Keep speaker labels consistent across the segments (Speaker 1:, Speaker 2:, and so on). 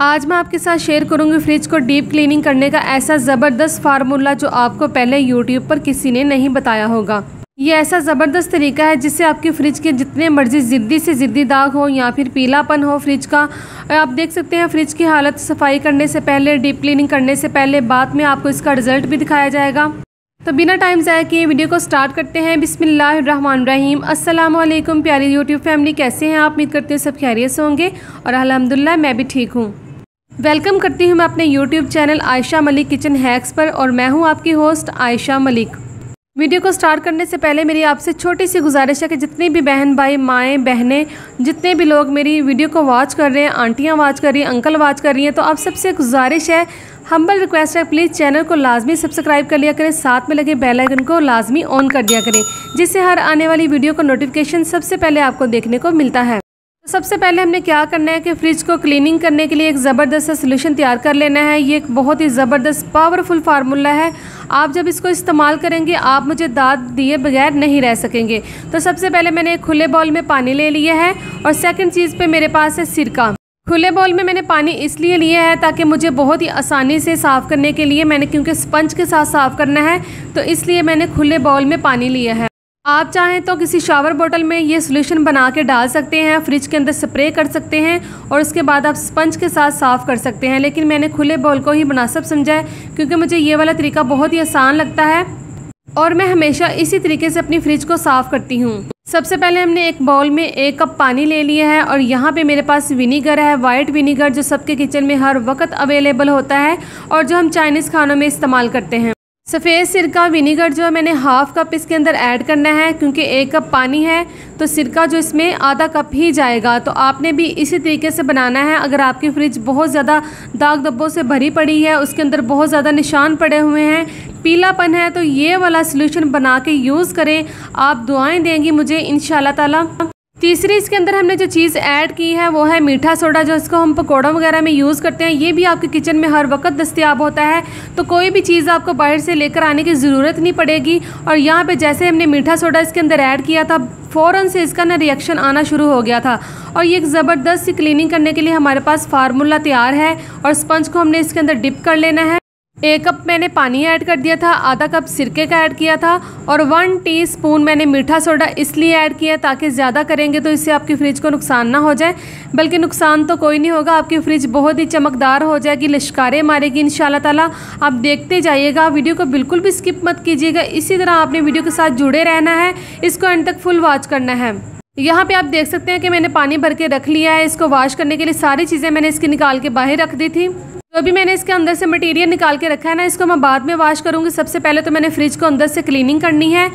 Speaker 1: आज मैं आपके साथ शेयर करूँगी फ्रिज को डीप क्लीनिंग करने का ऐसा ज़बरदस्त फार्मूला जो आपको पहले यूट्यूब पर किसी ने नहीं बताया होगा। ये ऐसा ज़बरदस्त तरीका है जिससे आपकी फ्रिज के जितने मर्ज़ी ज़िद्दी से ज़िद्दी दाग हो या फिर पीलापन हो फ्रिज का, आप देख सकते हैं फ्रिज की हालत सफ़ाई करने से पहले डीप क्लीनिंग करने से पहले, बाद में आपको इसका रिज़ल्ट भी दिखाया जाएगा। तो बिना टाइम ज़ाया किए वीडियो को स्टार्ट करते हैं। बिसमीम वालेकुम प्यारी यूट्यूब फैमिली कैसे हैं आप? उम्मीद करते हैं सब खैरियत से होंगे और अलहमदिल्ला मैं भी ठीक हूँ। वेलकम करती हूँ मैं अपने YouTube channel Ayesha Malik kitchen hacks पर और मैं हूँ आपकी होस्ट आयशा मलिक। वीडियो को स्टार्ट करने से पहले मेरी आपसे छोटी सी गुजारिश है कि जितनी भी बहन भाई, माएँ, बहनें, जितने भी लोग मेरी वीडियो को वॉच कर रहे हैं, आंटियाँ वॉच कर रही हैं अंकल वॉच कर रही हैं तो आप सबसे गुजारिश है हम्बल रिक्वेस्ट है प्लीज़ चैनल को लाजमी सब्सक्राइब कर लिया करें, साथ में लगे बेल आइकन को लाजमी ऑन कर दिया करें, जिससे हर आने वाली वीडियो का नोटिफिकेशन सबसे पहले आपको देखने को मिलता है। तो सबसे पहले हमने क्या करना है कि फ्रिज को क्लीनिंग करने के लिए एक ज़बरदस्त सोल्यूशन तैयार कर लेना है। ये एक बहुत ही ज़बरदस्त पावरफुल फार्मूला है। आप जब इसको इस्तेमाल करेंगे, आप मुझे दाद दिए बगैर नहीं रह सकेंगे। तो सबसे पहले मैंने एक खुले बॉल में पानी ले लिया है और सेकंड चीज़ पे मेरे पास है सिरका। खुले बॉल में मैंने पानी इसलिए लिया है ताकि मुझे बहुत ही आसानी से साफ़ करने के लिए मैंने, क्योंकि स्पंज के साथ साफ़ करना है तो इसलिए मैंने खुले बॉल में पानी लिया है। आप चाहें तो किसी शावर बोतल में ये सोल्यूशन बना के डाल सकते हैं फ्रिज के अंदर स्प्रे कर सकते हैं और उसके बाद आप स्पंज के साथ साफ़ कर सकते हैं। लेकिन मैंने खुले बॉल को ही मुनासब समझा है, क्योंकि मुझे ये वाला तरीका बहुत ही आसान लगता है और मैं हमेशा इसी तरीके से अपनी फ्रिज को साफ़ करती हूँ। सबसे पहले हमने एक बाउल में एक कप पानी ले लिया है और यहाँ पे मेरे पास विनीगर है वाइट विनीगर जो सबके किचन में हर वक्त अवेलेबल होता है और जो हम चाइनीज़ खानों में इस्तेमाल करते हैं। सफ़ेद सिरका विनीगर जो है मैंने हाफ़ कप इसके अंदर ऐड करना है, क्योंकि एक कप पानी है तो सिरका जो इसमें आधा कप ही जाएगा। तो आपने भी इसी तरीके से बनाना है। अगर आपकी फ्रिज बहुत ज़्यादा दाग धब्बों से भरी पड़ी है, उसके अंदर बहुत ज़्यादा निशान पड़े हुए हैं, पीलापन है तो ये वाला सोल्यूशन बना के यूज़ करें। आप दुआएँ देंगी मुझे इन ताला। तीसरी इसके अंदर हमने जो चीज़ ऐड की है, वो है मीठा सोडा, जो इसको हम पकौड़ा वगैरह में यूज़ करते हैं। ये भी आपके किचन में हर वक्त दस्तियाब होता है। तो कोई भी चीज़ आपको बाहर से लेकर आने की ज़रूरत नहीं पड़ेगी। और यहाँ पे जैसे हमने मीठा सोडा इसके अंदर ऐड किया था, फ़ौरन से इसका ना रिएक्शन आना शुरू हो गया था। और ये एक ज़बरदस्त सी क्लीनिंग करने के लिए हमारे पास फार्मूला तैयार है और स्पंज को हमने इसके अंदर डिप कर लेना है। एक कप मैंने पानी ऐड कर दिया था, आधा कप सिरके का ऐड किया था और वन टीस्पून मैंने मीठा सोडा इसलिए ऐड किया ताकि ज़्यादा करेंगे तो इससे आपकी फ्रिज को नुकसान ना हो जाए। बल्कि नुकसान तो कोई नहीं होगा, आपकी फ्रिज बहुत ही चमकदार हो जाएगी, लश्कारे मारेगी इन ताला। आप देखते जाइएगा, वीडियो को बिल्कुल भी स्किप मत कीजिएगा। इसी तरह आपने वीडियो के साथ जुड़े रहना है, इसको एंड तक फुल वॉच करना है। यहाँ पे आप देख सकते हैं कि मैंने पानी भर के रख लिया है, इसको वॉश करने के लिए सारी चीज़ें मैंने इसकी निकाल के बाहर रख दी थी। तो भी मैंने इसके अंदर से मटेरियल निकाल के रखा है ना, इसको मैं बाद में वॉश करूँगी। सबसे पहले तो मैंने फ्रिज को अंदर से क्लीनिंग करनी है।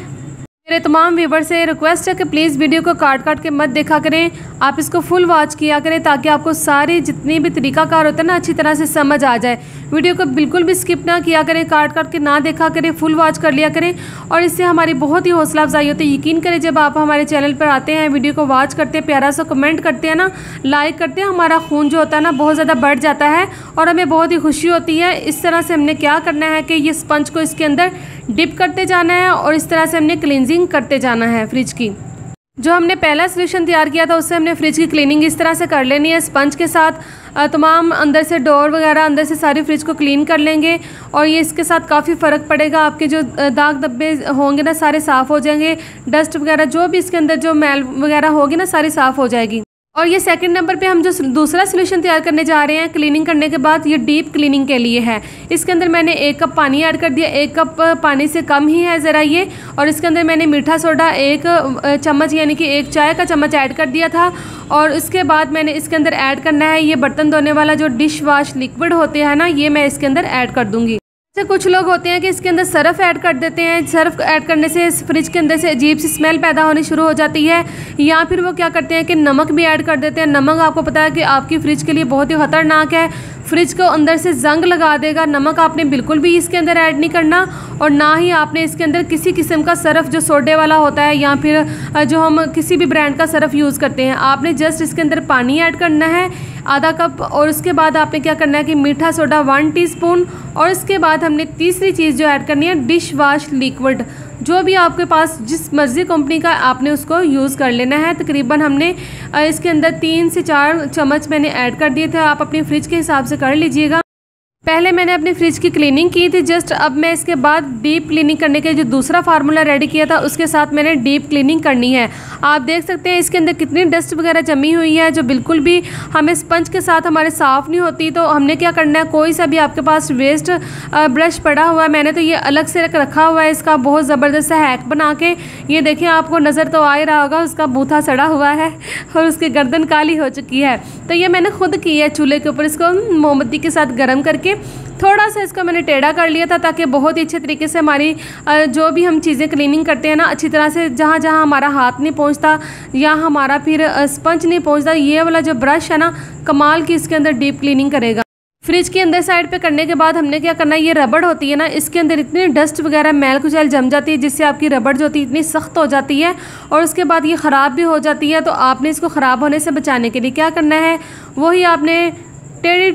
Speaker 1: मेरे तमाम व्यूवर से रिक्वेस्ट है कि प्लीज़ वीडियो को काट काट के मत देखा करें। आप इसको फुल वॉच किया करें ताकि आपको सारी जितनी भी तरीकाकार होता है ना, अच्छी तरह से समझ आ जाए। वीडियो को बिल्कुल भी स्किप ना किया करें, काट काट के ना देखा करें, फुल वॉच कर लिया करें। और इससे हमारी बहुत ही हौसला अफजाई होती है। यकीन करें, जब आप हमारे चैनल पर आते हैं, वीडियो को वॉच करते हैं, प्यारा सा कमेंट करते हैं ना, लाइक करते हैं, हमारा खून जो होता है ना, बहुत ज़्यादा बढ़ जाता है और हमें बहुत ही खुशी होती है। इस तरह से हमने क्या करना है कि ये स्पंज को इसके अंदर डिप करते जाना है और इस तरह से हमने क्लिनजिंग करते जाना है फ्रिज की। जो हमने पहला सोल्यूशन तैयार किया था, उससे हमने फ्रिज की क्लीनिंग इस तरह से कर लेनी है। स्पंज के साथ तमाम अंदर से डोर वगैरह, अंदर से सारी फ्रिज को क्लीन कर लेंगे और ये इसके साथ काफ़ी फ़र्क पड़ेगा। आपके जो दाग धब्बे होंगे ना, सारे साफ़ हो जाएँगे। डस्ट वगैरह, जो भी इसके अंदर जो मैल वगैरह होगी ना, सारी साफ़ हो जाएगी। और ये सेकंड नंबर पे हम जो दूसरा सोल्यूशन तैयार करने जा रहे हैं क्लीनिंग करने के बाद ये डीप क्लीनिंग के लिए है। इसके अंदर मैंने एक कप पानी ऐड कर दिया, एक कप पानी से कम ही है ज़रा ये, और इसके अंदर मैंने मीठा सोडा, एक चम्मच यानी कि एक चाय का चम्मच ऐड कर दिया था, और इसके बाद मैंने इसके अंदर ऐड करना है, ये बर्तन धोने वाला जो डिश वाश लिक्विड होते हैं ना, ये मैं इसके अंदर ऐड कर दूँगी। जैसे कुछ लोग होते हैं कि इसके अंदर सर्फ ऐड कर देते हैं। सर्फ ऐड करने से इस फ्रिज के अंदर से अजीब सी स्मेल पैदा होनी शुरू हो जाती है। या फिर वो क्या करते हैं कि नमक भी ऐड कर देते हैं। नमक आपको पता है कि आपकी फ्रिज के लिए बहुत ही ख़तरनाक है। फ्रिज को अंदर से जंग लगा देगा। नमक आपने बिल्कुल भी इसके अंदर ऐड नहीं करना और ना ही आपने इसके अंदर किसी किस्म का सरफ़ जो सोडे वाला होता है या फिर जो हम किसी भी ब्रांड का सरफ़ यूज़ करते हैं। आपने जस्ट इसके अंदर पानी ऐड करना है। आधा कप और उसके बाद आपने क्या करना है कि मीठा सोडा वन टीस्पून और इसके बाद हमने तीसरी चीज़ जो ऐड करनी है डिश वाश लिक्विड जो भी आपके पास जिस मर्ज़ी कंपनी का आपने उसको यूज़ कर लेना है, तकरीबन हमने इसके अंदर तीन से चार चम्मच मैंने ऐड कर दिए थे। आप अपने फ्रिज के हिसाब से कर लीजिएगा। पहले मैंने अपनी फ्रिज की क्लीनिंग की थी, जस्ट अब मैं इसके बाद डीप क्लीनिंग करने के जो दूसरा फार्मूला रेडी किया था, उसके साथ मैंने डीप क्लीनिंग करनी है। आप देख सकते हैं इसके अंदर कितनी डस्ट वगैरह जमी हुई है, जो बिल्कुल भी हमें स्पंज के साथ हमारे साफ़ नहीं होती तो हमने क्या करना है, कोई सा भी आपके पास वेस्ट ब्रश पड़ा हुआ है, मैंने तो ये अलग से रखा हुआ है, इसका बहुत ज़बरदस्त हैक बना के, ये देखिए आपको नज़र तो आ ही रहा होगा, उसका बूथा सड़ा हुआ है और उसकी गर्दन काली हो चुकी है। तो ये मैंने खुद की है, चूल्हे के ऊपर इसको मोमबत्ती के साथ गर्म करके थोड़ा सा इसको मैंने टेढ़ा कर लिया था ताकि बहुत ही अच्छे तरीके से हमारी जो भी हम चीज़ें क्लीनिंग करते हैं ना, अच्छी तरह से जहाँ जहाँ हमारा हाथ नहीं पहुँचता या हमारा फिर स्पंज नहीं पहुँचता, ये वाला जो ब्रश है ना, कमाल की इसके अंदर डीप क्लीनिंग करेगा। फ्रिज के अंदर साइड पे करने के बाद हमने क्या करना है, ये रबड़ होती है ना, इसके अंदर इतनी डस्ट वगैरह मैल कुचैल जम जाती है, जिससे आपकी रबड़ जो होती है इतनी सख्त हो जाती है और उसके बाद ये ख़राब भी हो जाती है तो आपने इसको ख़राब होने से बचाने के लिए क्या करना है, वही आपने टेढ़ी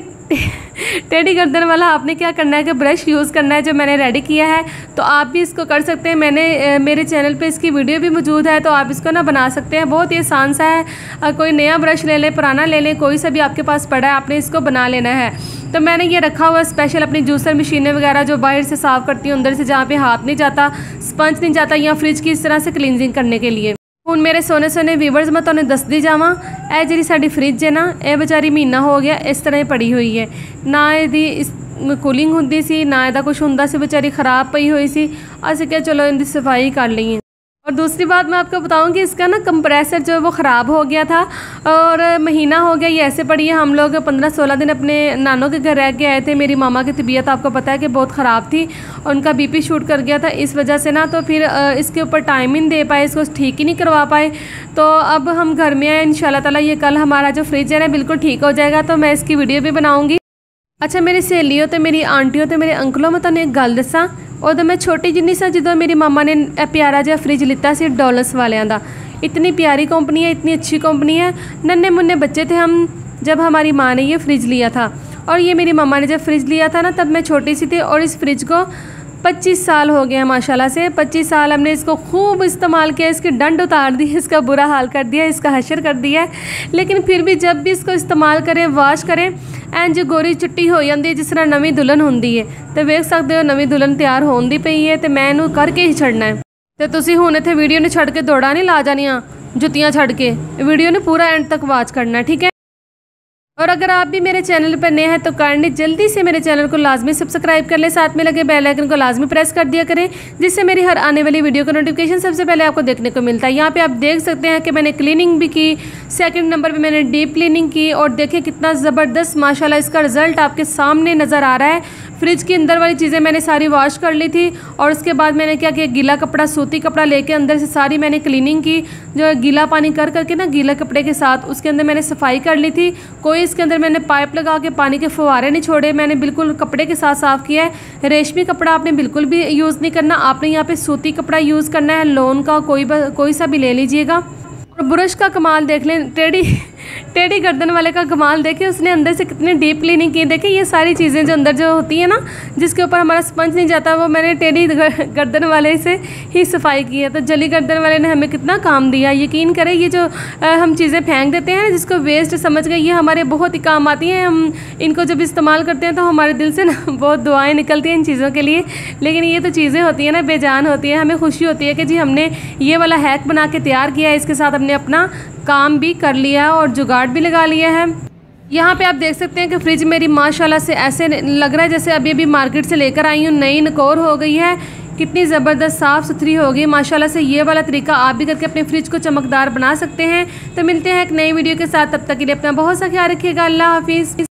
Speaker 1: टेढ़ी गर्दन वाला आपने क्या करना है? कि ब्रश यूज़ करना है, जो मैंने रेडी किया है तो आप भी इसको कर सकते हैं। मैंने मेरे चैनल पे इसकी वीडियो भी मौजूद है तो आप इसको ना बना सकते हैं। बहुत ही आसान सा है। कोई नया ब्रश ले लें, पुराना ले लें, कोई सा भी आपके पास पड़ा है, आपने इसको बना लेना है। तो मैंने ये रखा हुआ स्पेशल अपनी जूसर मशीनें वगैरह, जो बाहर से साफ़ करती हूँ, अंदर से जहाँ पर हाथ नहीं जाता स्पंज नहीं जाता, या फ्रिज की इस तरह से क्लिनजिंग करने के लिए। ਹੁਣ ਮੇਰੇ ਸੋਨੇ ਸੋਨੇ ਵੀਵਰਸ ਮੈਂ ਤੁਹਾਨੂੰ ਦੱਸਦੀ ਜਾਵਾਂ, ਇਹ ਜਿਹੜੀ ਸਾਡੀ ਫ੍ਰਿਜ ਹੈ ਨਾ, ਇਹ ਵਿਚਾਰੀ ਮਹੀਨਾ ਹੋ ਗਿਆ ਇਸ ਤਰ੍ਹਾਂ ਹੀ ਪੜੀ ਹੋਈ ਹੈ। ਨਾ ਇਹਦੀ ਇਸ ਕੂਲਿੰਗ ਹੁੰਦੀ ਸੀ, ਨਾ ਇਹਦਾ ਕੁਝ ਹੁੰਦਾ ਸੀ, ਵਿਚਾਰੀ ਖਰਾਬ ਪਈ ਹੋਈ ਸੀ। ਅਸੀਂ ਕਿਹਾ ਚਲੋ ਇਹਦੀ ਸਫ਼ਾਈ ਕਰ ਲਈਏ। और दूसरी बात मैं आपको बताऊँ कि इसका ना कंप्रेसर जो है वो ख़राब हो गया था और महीना हो गया, ये ऐसे पड़ी है। हम लोग पंद्रह सोलह दिन अपने नानों के घर रह के आए थे, मेरी मामा की तबीयत आपको पता है कि बहुत ख़राब थी, उनका बीपी शूट कर गया था, इस वजह से ना तो फिर इसके ऊपर टाइम ही दे पाए, इसको ठीक ही नहीं करवा पाए। तो अब हम घर में आए इन ताला ये कल हमारा जो फ्रिज है ना, बिल्कुल ठीक हो जाएगा तो मैं इसकी वीडियो भी बनाऊँगी। अच्छा मेरी सहेलियों तो मेरी आंटियों तो मेरे अंकलों, में तो एक गल दसा ਉਦੋਂ मैं छोटी जिनी जो मेरी मामा ने प्यारा जहा फ्रिज लिता से डॉलर्स वाल का इतनी प्यारी कंपनी है इतनी अच्छी कंपनी है नन्हे मुन्ने बच्चे थे हम, जब हमारी माँ ने ये फ्रिज लिया था, और ये मेरी मम्मा ने जब फ्रिज लिया था ना, तब मैं छोटी सी थी, और इस फ्रिज को 25 साल हो गया माशाल्लाह से 25 साल हमने इसको खूब इस्तेमाल किया इसकी डंड उतार दी इसका बुरा हाल कर दिया इसका हशर कर दिया लेकिन फिर भी जब भी इसको इस्तेमाल करें वाश करें ਇੰਜ ਗੋਰੀ ਚਿੱਟੀ ਹੋ ਜਾਂਦੀ ਹੈ ਜਿਸ ਤਰ੍ਹਾਂ ਨਵੀਂ ਦੁਲਹਨ ਹੁੰਦੀ ਹੈ ਤੇ ਵੇਖ ਸਕਦੇ ਹੋ ਨਵੀਂ ਦੁਲਹਨ ਤਿਆਰ ਹੋਣ ਦੀ ਪਈ ਹੈ ਤੇ ਮੈਂ ਇਹਨੂੰ ਕਰਕੇ ਹੀ ਛੱਡਣਾ ਹੈ ਤੇ ਤੁਸੀਂ ਹੁਣ ਇੱਥੇ ਵੀਡੀਓ ਨੂੰ ਛੱਡ ਕੇ ਦੌੜਾ ਨਹੀਂ ਲਾ ਜਾਣੀਆਂ ਜੁੱਤੀਆਂ ਛੱਡ ਕੇ ਵੀਡੀਓ ਨੂੰ ਪੂਰਾ ਐਂਡ ਤੱਕ ਵਾਚ ਕਰਨਾ ਠੀਕ ਹੈ और अगर आप भी मेरे चैनल पर नए हैं तो काइंडली जल्दी से मेरे चैनल को लाजमी सब्सक्राइब कर लें। साथ में लगे बेल आइकन को लाजमी प्रेस कर दिया करें, जिससे मेरी हर आने वाली वीडियो का नोटिफिकेशन सबसे पहले आपको देखने को मिलता है। यहाँ पे आप देख सकते हैं कि मैंने क्लीनिंग भी की सेकंड नंबर पे मैंने डीप क्लीनिंग की और देखिए कितना ज़बरदस्त, माशाल्लाह इसका रिज़ल्ट आपके सामने नज़र आ रहा है। फ्रिज के अंदर वाली चीज़ें मैंने सारी वॉश कर ली थी और उसके बाद मैंने क्या किया, गीला कपड़ा, सूती कपड़ा लेके अंदर से सारी मैंने क्लीनिंग की, जो गीला पानी कर करके ना गीला कपड़े के साथ उसके अंदर मैंने सफ़ाई कर ली थी। कोई इसके अंदर मैंने पाइप लगा के पानी के फुहारे नहीं छोड़े, मैंने बिल्कुल कपड़े के साथ साफ़ किया है। रेशमी कपड़ा आपने बिल्कुल भी यूज़ नहीं करना, आपने यहाँ पे सूती कपड़ा यूज़ करना है। लोन का कोई कोई सा भी ले लीजिएगा। और ब्रश का कमाल देख लें, टेढ़ी टेढ़ी गर्दन वाले का कमाल देखे, उसने अंदर से कितनी डीप क्लीनिंग की। देखे, ये सारी चीज़ें जो अंदर जो होती है ना, जिसके ऊपर हमारा स्पंज नहीं जाता, वो मैंने टेढ़ी गर्दन वाले से ही सफ़ाई की है। तो जली गर्दन वाले ने हमें कितना काम दिया। यकीन करें, ये जो हम चीज़ें फेंक देते हैं, जिसको वेस्ट समझ गए, ये हमारे बहुत ही काम आती हैं। हम इनको जब इस्तेमाल करते हैं तो हमारे दिल से ना बहुत दुआएँ निकलती हैं इन चीज़ों के लिए। लेकिन ये तो चीज़ें होती हैं ना, बेजान होती हैं। हमें खुशी होती है कि जी हमने ये वाला हैक बना के तैयार किया है। इसके साथ हमने अपना काम भी कर लिया है और जुगाड़ भी लगा लिया है। यहाँ पे आप देख सकते हैं कि फ्रिज मेरी माशाल्लाह से ऐसे लग रहा है जैसे अभी अभी मार्केट से लेकर आई हूँ, नई नकोर हो गई है। कितनी ज़बरदस्त साफ़ सुथरी होगी माशाल्लाह से ये वाला तरीका आप भी करके अपने फ्रिज को चमकदार बना सकते हैं। तो मिलते हैं एक नई वीडियो के साथ, तब तक के लिए अपना बहुत सा ख्याल रखिएगा, अल्लाह हाफिज़।